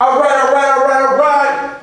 All right, all right, all right, all right.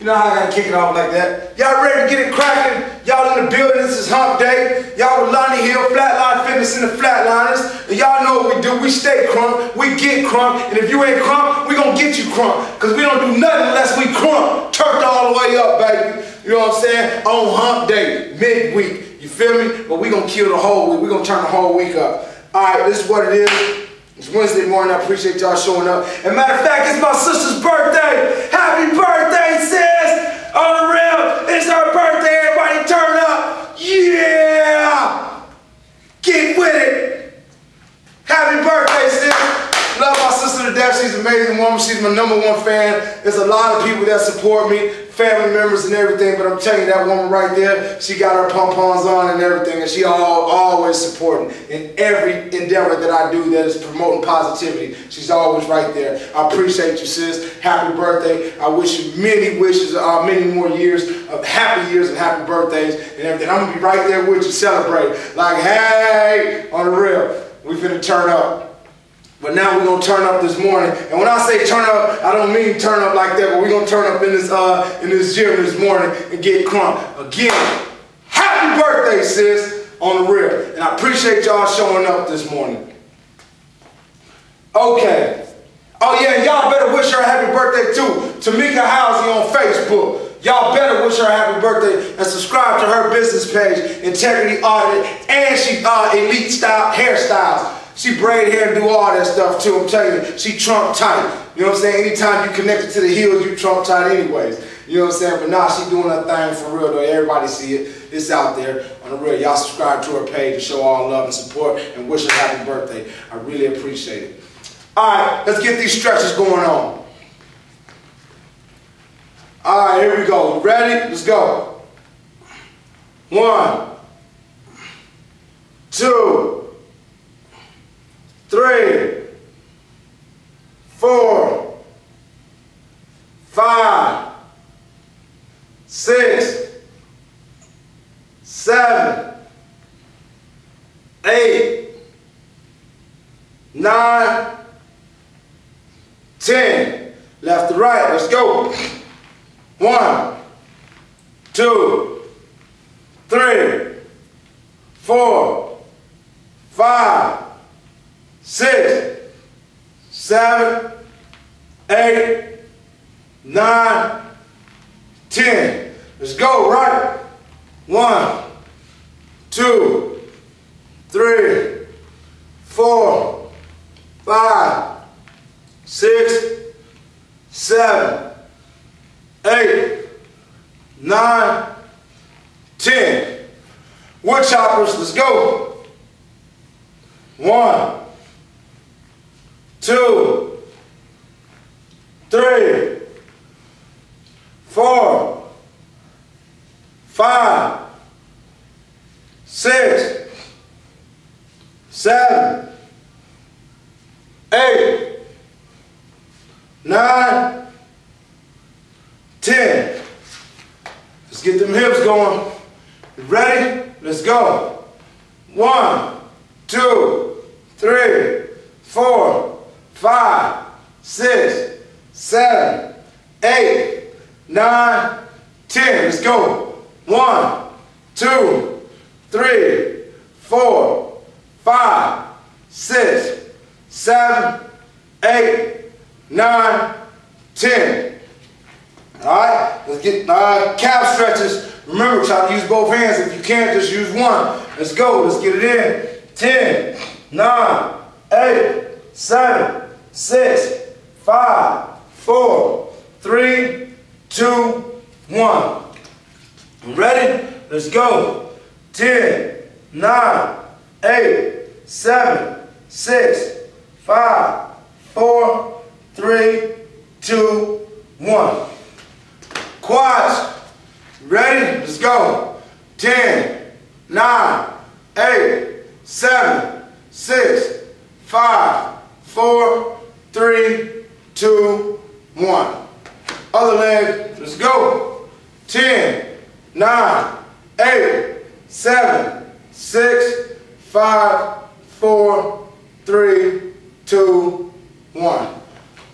You know how I gotta kick it off like that. Y'all ready to get it cracking? Y'all in the building, this is hump day. Y'all with Lonnie Hill, Flatline Fitness in the Flatliners. And y'all know what we do, we stay crunk, we get crunk. And if you ain't crunk, we gonna get you crunk. Cause we don't do nothing unless we crunk. Turned all the way up, baby. You know what I'm saying? On hump day, midweek. You feel me? But we gonna kill the whole week. we gonna turn the whole week up. All right, this is what it is. It's Wednesday morning. I appreciate y'all showing up. And matter of fact, it's my sister's birthday. Happy birthday, sis! On the real, it's her birthday. Everybody turn up. Yeah! Get with it. Happy birthday, sis. Love my sister to death. She's an amazing woman. She's my number one fan. There's a lot of people that support me family members and everything, but I'm telling you, that woman right there, she got her pom-poms on and everything, and she all, always supporting in every endeavor that I do that is promoting positivity. She's always right there. I appreciate you, sis. Happy birthday. I wish you many wishes, uh, many more years of happy years and happy birthdays and everything. I'm going to be right there with you, celebrating. Like, hey, on the real, we finna turn up. But now we're gonna turn up this morning. And when I say turn up, I don't mean turn up like that, but we're gonna turn up in this uh in this gym this morning and get crunk. Again, happy birthday, sis, on the real. And I appreciate y'all showing up this morning. Okay. Oh yeah, y'all better wish her a happy birthday too. Tamika Housey on Facebook. Y'all better wish her a happy birthday and subscribe to her business page, Integrity Audit, and she uh, Elite Style Hairstyles. She braid hair and do all that stuff too. I'm telling you, she trump tight. You know what I'm saying? Anytime you connect it to the heels, you trump tight anyways. You know what I'm saying? But nah, she doing her thing for real though. Everybody see it. It's out there on the real. Y'all subscribe to her page and show all love and support and wish her happy birthday. I really appreciate it. All right, let's get these stretches going on. All right, here we go. Ready? Let's go. One, two three, four, five, six, seven, eight, nine, ten. Left to right, let's go. One, two, three, four, five, six, seven, eight, nine, ten. Let's go, right? One, two, three, four, five, six, seven, eight, nine, ten. Wood choppers, let's go. One, two, three, four, five, six, seven, eight, nine, ten. Let's get them hips going. ready? Let's go. One, two, three, four, five, six, seven, eight, nine, ten. Let's go. One, two, three, four, five, six, seven, eight, nine, ten. All right, let's get uh, calf stretches. Remember, try to use both hands. If you can't, just use one. Let's go. Let's get it in. Ten, nine, eight, seven, six, five, four, three, two, one. Ready? Let's go. Ten, nine, eight, seven, six, five, four, three, two, one. Quads. Ready? Let's go. Ten, nine, eight, seven, six, five, four, three, two, one. Other leg, let's go. Ten, nine, eight, seven, six, five, four, three, two, one.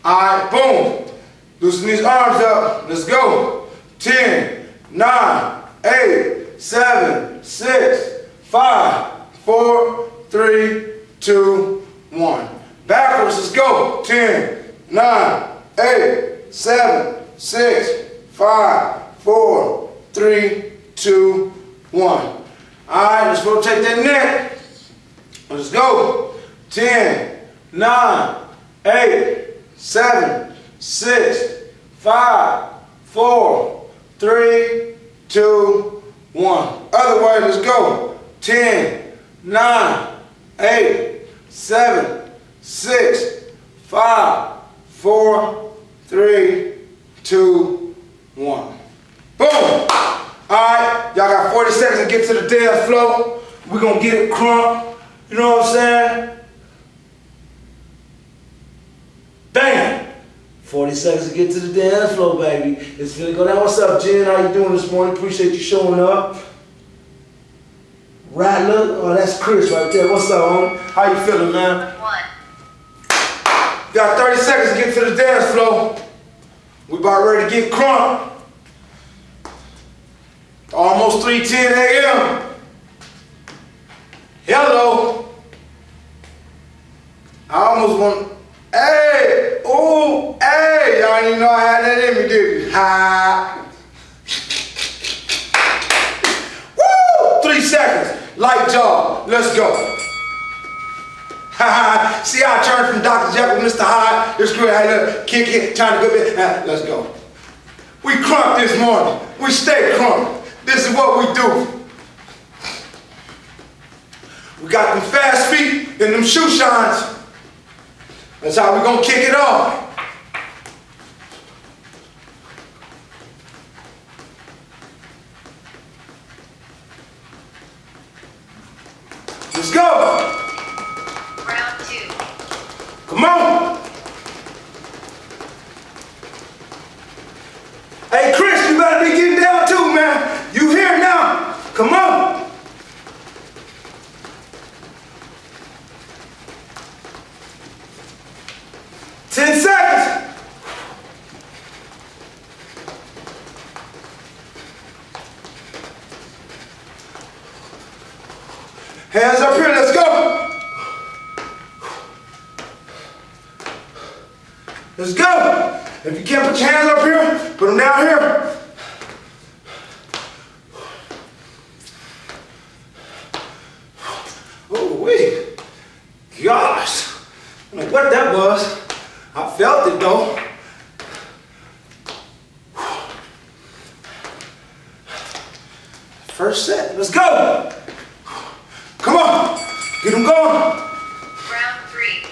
All right, boom. Loosen these arms up. Let's go. 10, 9, 8, 7, 6, 5, 4, 3, 2, 1. Backwards, let's go. 10, 9, 8, 7, 6, 5, 4, 3, 2, 1. All right, let's rotate that neck. Let's go. 10, 9, 8, 7, 6, 5, 4, 3, 2, 1. Other way, let's go. 10, 9, 8, 7, 6, 5, 4, 3, 2, 1. Boom! Alright, y'all got 40 seconds to get to the dance floor. We're gonna get it crunk. You know what I'm saying? Bam! 40 seconds to get to the dance floor, baby. It's finna go down. What's up, Jen? How you doing this morning? Appreciate you showing up. Rattler, oh, that's Chris right there. What's up, homie? How you feeling, man? One. Got 30 seconds to get to the dance floor. We about ready to get crunk. Almost 3.10 a.m. Hello. I almost want, hey, ooh, hey, y'all didn't even know I had that in me, did you? Ha. Woo, three seconds. Light job. Let's go. See I turned from Dr. Jekyll, It's good. I look, kick it, trying to go bit. Uh, let's go. We crunk this morning. We stay crunk. This is what we do. We got them fast feet and them shoe shines. That's how we gonna kick it off. Let's go. Round two. Come on. Hey, Chris, you better be getting down too, man. You here now. Come on. Ten seconds. Hands up here, let's go. Let's go. If you can't put your hands up here, put them down here. Oh, wait. Gosh. I don't know what that was. I felt it though. First set. Let's go. Come on. Get them going. Round three.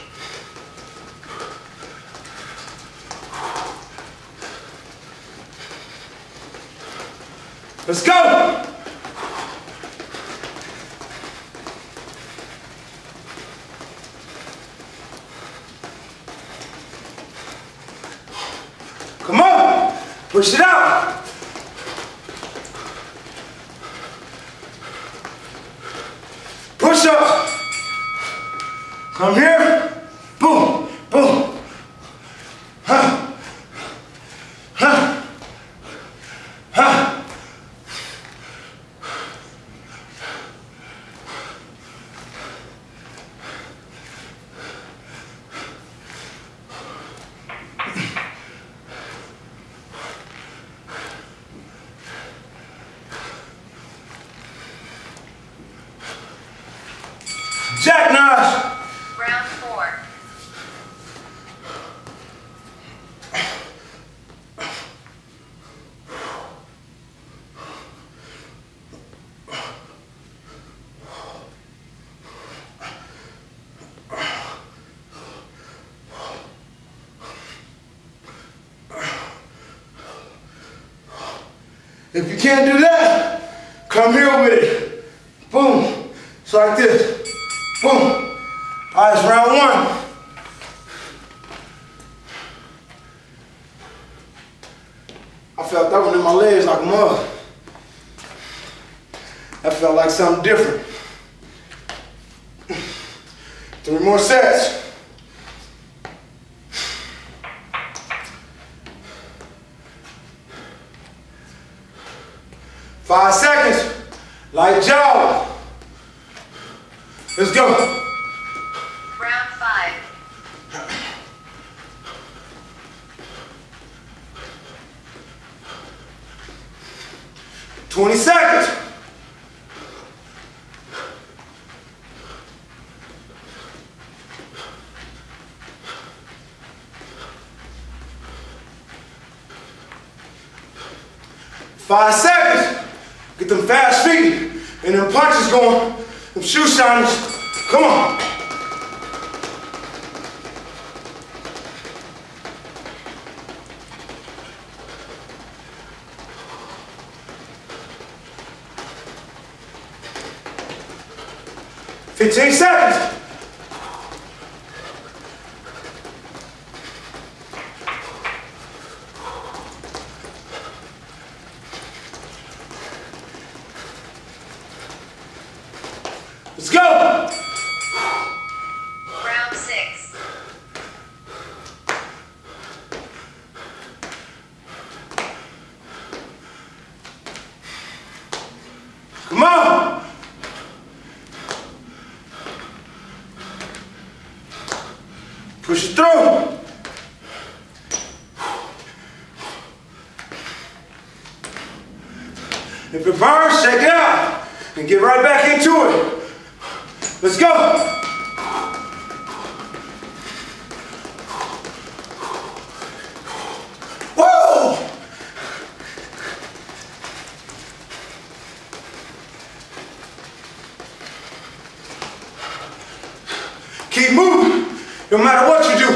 Let's go! Come on! Push it out! Push up! Come here! Boom! Boom! Huh! Huh! Huh! Jackknife! Round four. If you can't do that, come here with it. Boom. It's like this. Boom. All right, it's round one. I felt that one in my legs like a mug. That felt like something different. Three more sets. Five seconds. Light jog. Let's go. Round five. Twenty seconds. Five seconds. Fast feet and them punches going. Them shoe shiners. Come on. Fifteen seconds. No matter what you do,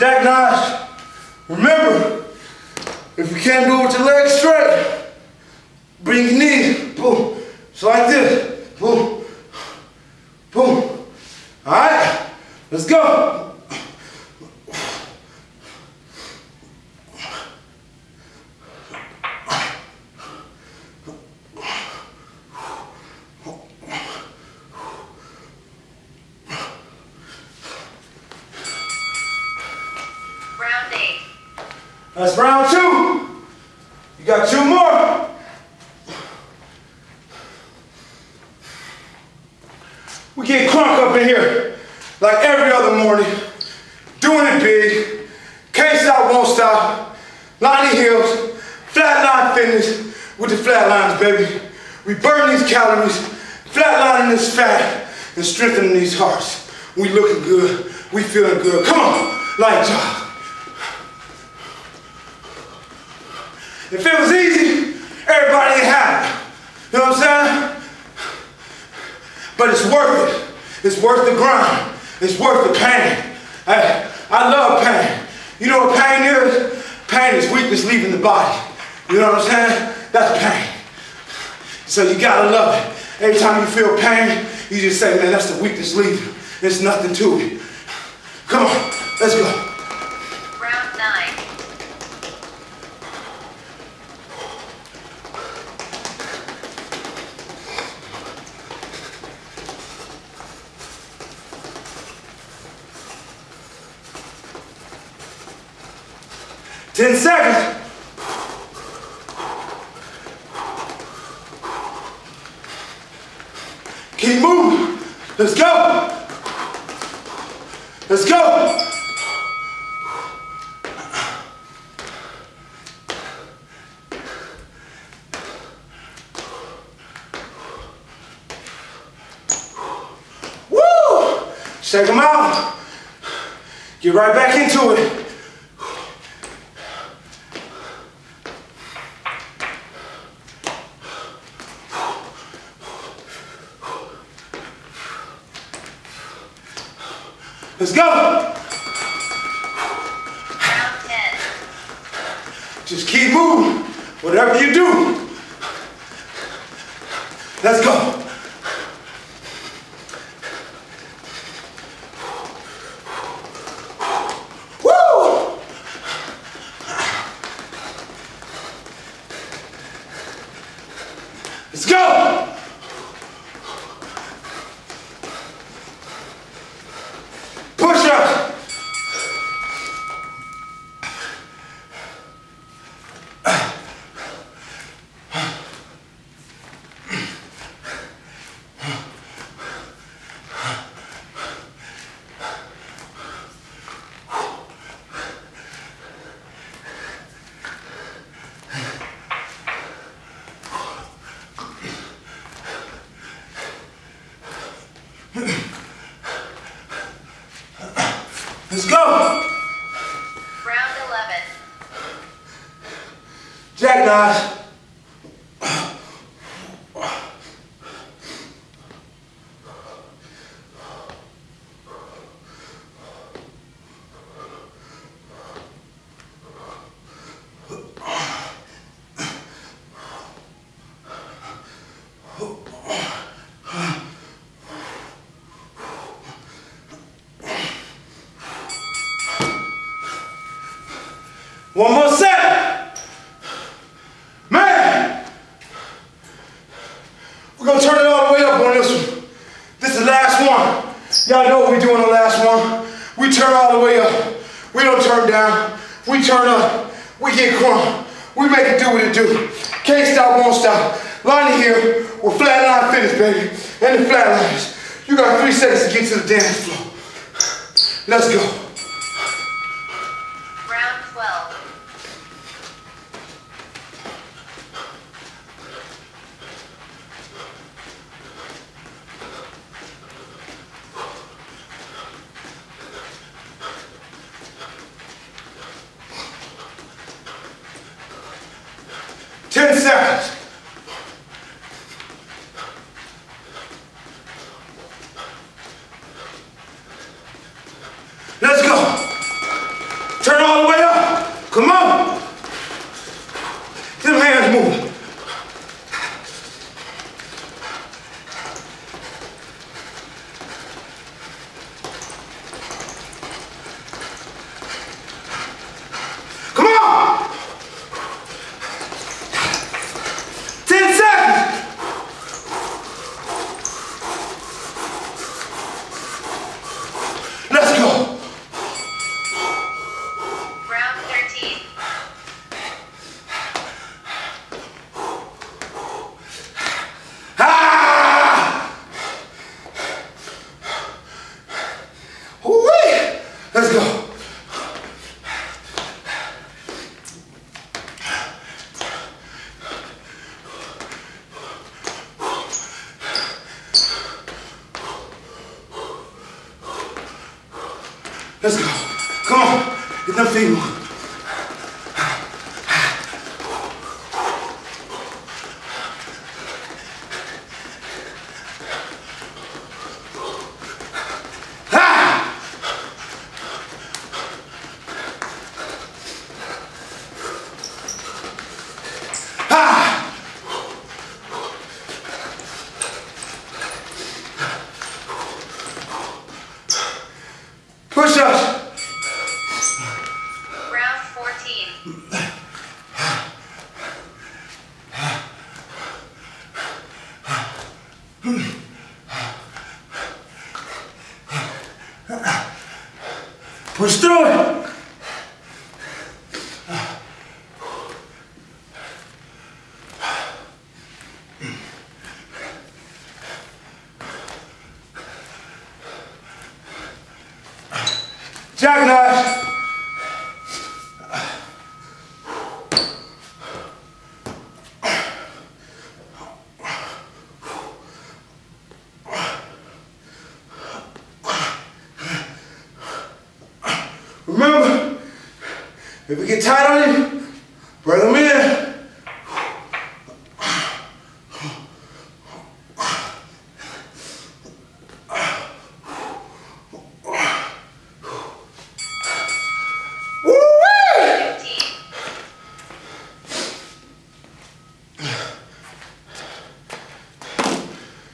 Jackknife. Remember, if you can't do it with your legs straight, bring your knees. Boom. Just like this. Boom. Boom. All right. Let's go. Round eight. That's round two. You got two more. We get crunk up in here like every other morning, doing it big. Can't stop, won't. Lonnie Hills, Flatline Fitness with the flatlines, baby. We burn these calories, flatlining this fat, and strengthening these hearts. We looking good, we feeling good. Come on, light jog. If it was easy, everybody would have it. You know what I'm saying? But it's worth it. It's worth the grind. It's worth the pain. I, I love pain. You know what pain is? Pain is weakness leaving the body. You know what I'm saying? That's pain. So you gotta love it. Every time you feel pain, you just say, man, that's the weakness leaving. There's nothing to it. Come on, let's go. 10 seconds. Keep moving. Let's go. Let's go. Woo! Check them out. Get right back into it. Let's go. Round 10. Just keep moving. Whatever you do. Let's go. Woo! Let's go! Push up! Let's go! Round 11. Jackknife. One more set. Man, we're gonna turn it all the way up on this one. This is the last one. Y'all know what we do on the last one. We turn all the way up. We don't turn down. We turn up. We get crunk. We make it do what it do. Can't stop, won't stop. Lonnie here with Flatline Fitness, baby. And the Flatliners. You got three seconds to get to the dance floor. Let's go. Round 12. Ten seconds. Let's go. Turn all the way up. Come on. Get them hands moving. Come on. Ten seconds. Let's go. Round 13. Ah! Woo-wee. Let's go. Let's go. Come on. Them feet moving. Ha! Ha! Push ups. Round 14. Push through it. If we get tight on him, bring him in.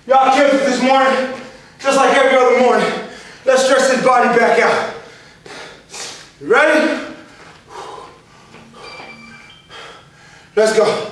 Y'all killed it this morning, just like every other morning. Let's stretch this body back out. Let's go.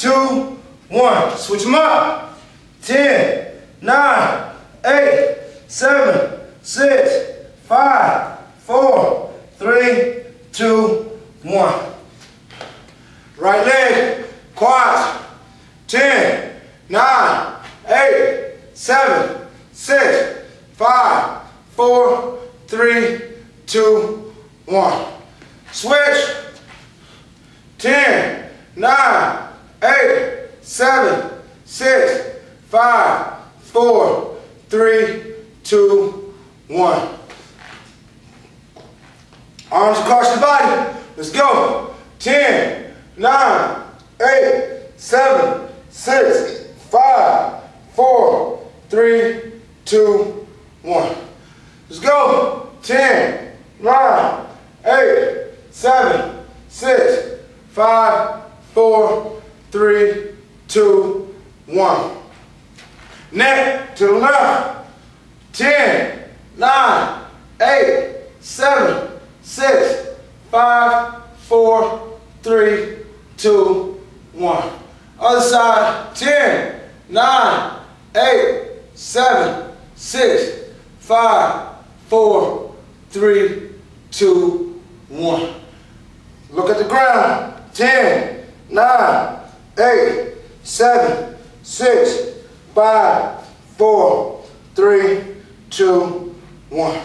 Two, one. Switch them up. Ten, nine, eight, seven, six, five, four, three, two, one. Right leg, quads. Ten, nine, eight, seven, six, five, four, three, two, one. Switch. Ten, nine, eight, seven, six, five, four, three, two, one. Arms across the body. Let's go. Ten, nine, eight, seven, six, five, four, three, two, one. Let's go. Ten, nine, eight, seven, six, five, four, three, two, one. Neck to left. Ten, nine, eight, seven, six, five, four, three, two, one. Other side. Ten, nine, eight, seven, six, five, four, three, two, one. Look at the ground. Ten, nine, eight, seven, six, five, four, three, two, one.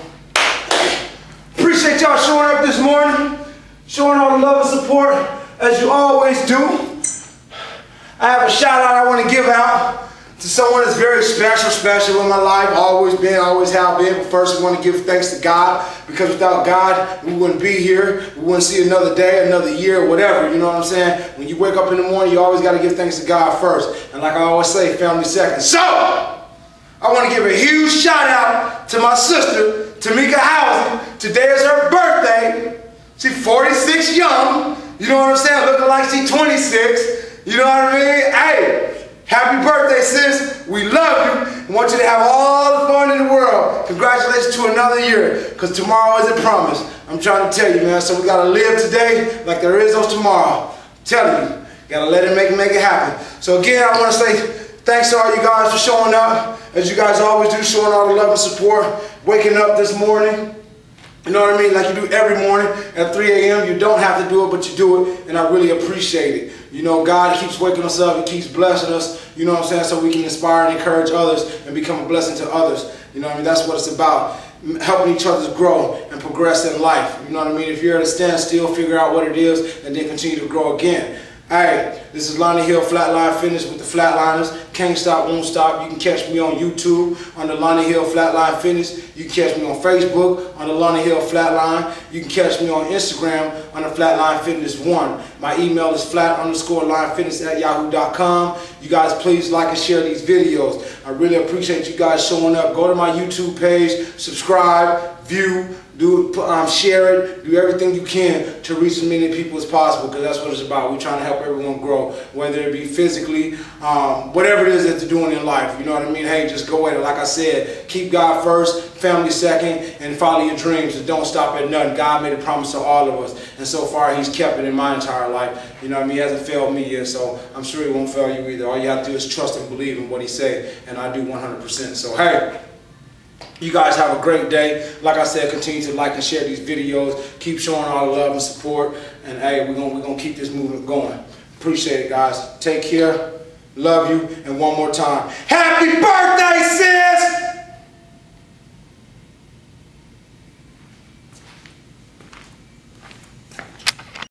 Appreciate y'all showing up this morning, showing all the love and support as you always do. I have a shout out I want to give out to someone that's very special, special in my life, always been, always have been. But first, I want to give thanks to God because without God, we wouldn't be here. We wouldn't see another day, another year, whatever. You know what I'm saying? When you wake up in the morning, you always got to give thanks to God first. And like I always say, family second. So, I want to give a huge shout out to my sister, Tamika Housing. Today is her birthday. She's 46 young. You know what I'm saying? Looking like she's 26. You know what I mean? Hey, happy birthday, sis. We love you. We want you to have all the fun in the world. Congratulations to another year, because tomorrow isn't promised. I'm trying to tell you, man. So we got to live today like there is no tomorrow. Tell you, got to let it make make it happen. So again, I want to say thanks to all you guys for showing up, as you guys always do, showing all the love and support. waking up this morning. You know what I mean? Like you do every morning at 3 a.m. You don't have to do it, but you do it, and I really appreciate it. You know, God keeps waking us up, He keeps blessing us, you know what I'm saying, so we can inspire and encourage others and become a blessing to others. You know I mean? That's what it's about. Helping each other grow and progress in life. You know what I mean? If you're at a standstill, figure out what it is, and then continue to grow again. Hey, this is Lonnie Hill Flatline Fitness with the Flatliners. Can't stop, won't stop. You can catch me on YouTube the Lonnie Hill Flatline Fitness. You can catch me on Facebook the Lonnie Hill Flatline. You can catch me on Instagram on the Flatline Fitness 1. My email is flat underscore line fitness at yahoo.com. You guys please like and share these videos. I really appreciate you guys showing up. Go to my YouTube page, subscribe, view, do um, share it, do everything you can to reach as many people as possible because that's what it's about. We're trying to help everyone grow, whether it be physically, um, whatever it is that they're doing in life. You know what I mean? Hey, just go at it. Like I said, keep God first, family second, and follow your dreams. And don't stop at nothing. God made a promise to all of us, and so far He's kept it in my entire life. You know what I mean? He hasn't failed me yet, so I'm sure He won't fail you either. All you have to do is trust and believe in what He said, and I do 100%. So hey. You guys have a great day. Like I said, continue to like and share these videos. Keep showing the love and support. And hey, we're gonna we're gonna keep this movement going. Appreciate it, guys. Take care. Love you. And one more time. Happy birthday, sis!